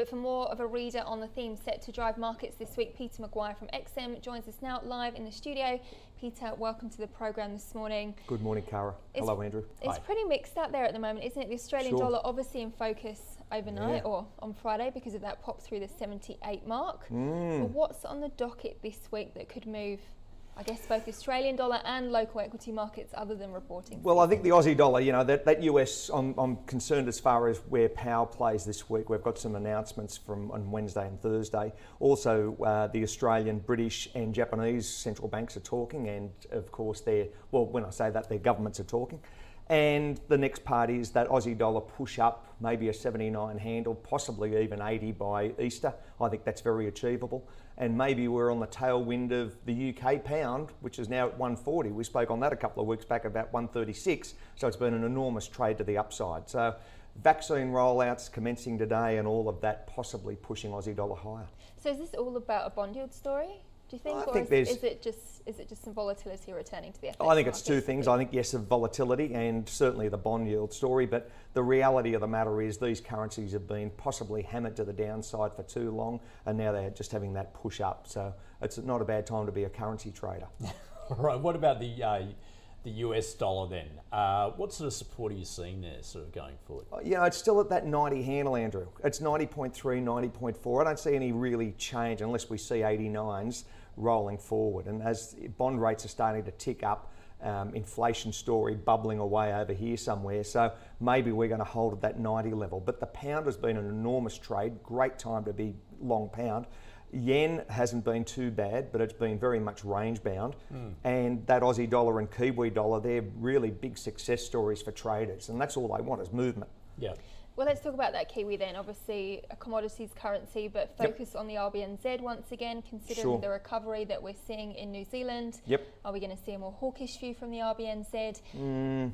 But for more of a reader on the theme set to drive markets this week, Peter McGuire from XM joins us now live in the studio. Peter, welcome to the program this morning. Good morning, Kara. It's, Hello, Andrew. It's Hi. pretty mixed out there at the moment, isn't it? The Australian sure. dollar obviously in focus overnight yeah. or on Friday because of that pop through the 78 mark. Mm. But what's on the docket this week that could move I guess both Australian dollar and local equity markets other than reporting? Well, I think the Aussie dollar, you know, that, that US, I'm, I'm concerned as far as where Powell plays this week. We've got some announcements from on Wednesday and Thursday. Also, uh, the Australian, British, and Japanese central banks are talking, and of course, they're, well, when I say that, their governments are talking. And the next part is that Aussie dollar push up, maybe a 79 handle, possibly even 80 by Easter. I think that's very achievable. And maybe we're on the tailwind of the UK pound, which is now at 140. We spoke on that a couple of weeks back about 136. So it's been an enormous trade to the upside. So vaccine rollouts commencing today and all of that possibly pushing Aussie dollar higher. So is this all about a bond yield story? Do you think, I or think is, is, it just is it just some volatility returning to the FX I think it's two things. I think yes, of volatility and certainly the bond yield story, but the reality of the matter is these currencies have been possibly hammered to the downside for too long, and now they're just having that push up. So it's not a bad time to be a currency trader. right. What about the uh, the US dollar then. Uh, what sort of support are you seeing there sort of going forward? Uh, yeah, it's still at that 90 handle, Andrew. It's 90.3, 90.4. I don't see any really change unless we see 89s rolling forward. And as bond rates are starting to tick up, um, inflation story bubbling away over here somewhere. So maybe we're going to hold at that 90 level. But the pound has been an enormous trade. Great time to be long pound. Yen hasn't been too bad, but it's been very much range bound. Mm. And that Aussie dollar and Kiwi dollar, they're really big success stories for traders. And that's all they want is movement. Yeah. Well, let's talk about that Kiwi then. Obviously, a commodities currency, but focus yep. on the RBNZ once again, considering sure. the recovery that we're seeing in New Zealand. Yep. Are we going to see a more hawkish view from the RBNZ? Mm.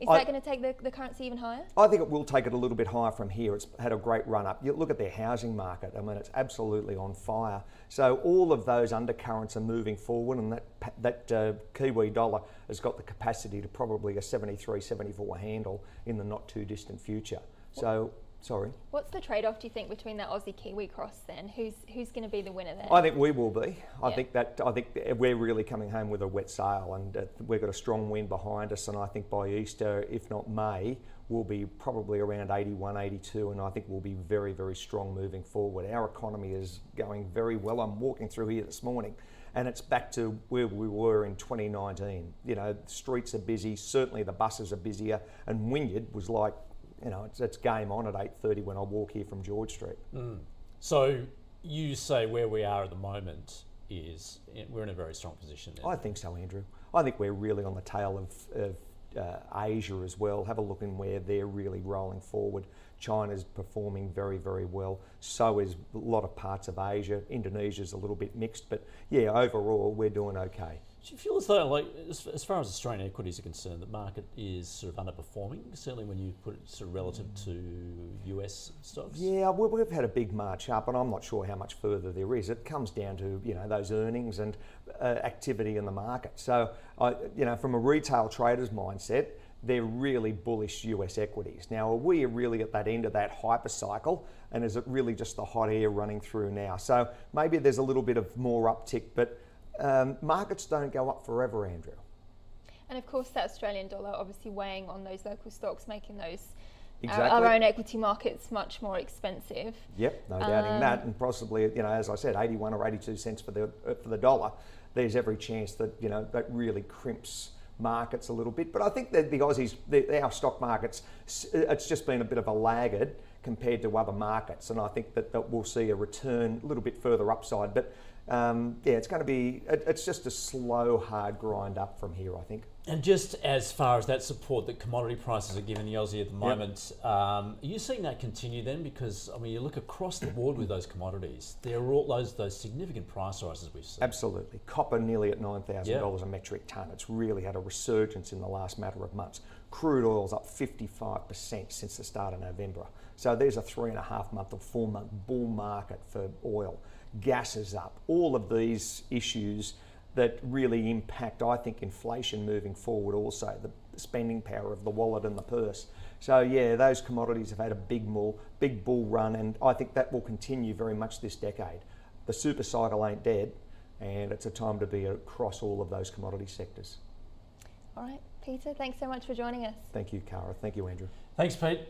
Is I, that going to take the, the currency even higher? I think it will take it a little bit higher from here. It's had a great run up. You look at their housing market, I mean, it's absolutely on fire. So all of those undercurrents are moving forward, and that, that uh, Kiwi dollar has got the capacity to probably a 73, 74 handle in the not too distant future. So Sorry. What's the trade-off, do you think, between that Aussie Kiwi cross then? Who's who's going to be the winner there? I think we will be. I yeah. think that I think we're really coming home with a wet sail, and uh, we've got a strong wind behind us. And I think by Easter, if not May, we'll be probably around 81, 82, and I think we'll be very, very strong moving forward. Our economy is going very well. I'm walking through here this morning. And it's back to where we were in 2019. You know, the streets are busy. Certainly, the buses are busier. And Wynyard was like you know, it's, it's game on at 8.30 when I walk here from George Street. Mm. So you say where we are at the moment is we're in a very strong position. I think so, Andrew. I think we're really on the tail of, of uh, Asia as well. Have a look in where they're really rolling forward. China's performing very, very well. So is a lot of parts of Asia. Indonesia's a little bit mixed, but yeah, overall we're doing okay. Do you feel as though, like, as, as, far as Australian equities are concerned, the market is sort of underperforming, certainly when you put it sort of relative to US stocks? Yeah, we've had a big march up, and I'm not sure how much further there is. It comes down to, you know, those earnings and uh, activity in the market. So, I, you know, from a retail trader's mindset, they're really bullish US equities. Now, are we really at that end of that hyper cycle? And is it really just the hot air running through now? So maybe there's a little bit of more uptick, but um, markets don't go up forever, Andrew. And of course, that Australian dollar obviously weighing on those local stocks, making those exactly. our, our, own equity markets much more expensive. Yep, no doubting um, that, and possibly, you know, as I said, 81 or 82 cents for the uh, for the dollar. There's every chance that you know that really crimps markets a little bit. But I think that the Aussies, the, our stock markets, it's just been a bit of a laggard compared to other markets, and I think that, that we'll see a return a little bit further upside. But um, yeah, it's going to be, it, it's just a slow, hard grind up from here, I think. And just as far as that support that commodity prices are giving the Aussie at the moment, yep. um, are you seeing that continue then? Because, I mean, you look across the board with those commodities, there are all those, those significant price rises we've seen. Absolutely. Copper nearly at $9,000 yep. a metric tonne. It's really had a resurgence in the last matter of months. Crude oil's up 55% since the start of November. So there's a three and a half month or four month bull market for oil gas is up. All of these issues that really impact, I think, inflation moving forward also, the spending power of the wallet and the purse. So yeah, those commodities have had a big bull, big bull run, and I think that will continue very much this decade. The super cycle ain't dead, and it's a time to be across all of those commodity sectors. All right, Peter, thanks so much for joining us. Thank you, Kara. Thank you, Andrew. Thanks, Pete.